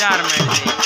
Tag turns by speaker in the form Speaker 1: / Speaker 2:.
Speaker 1: चार मिनट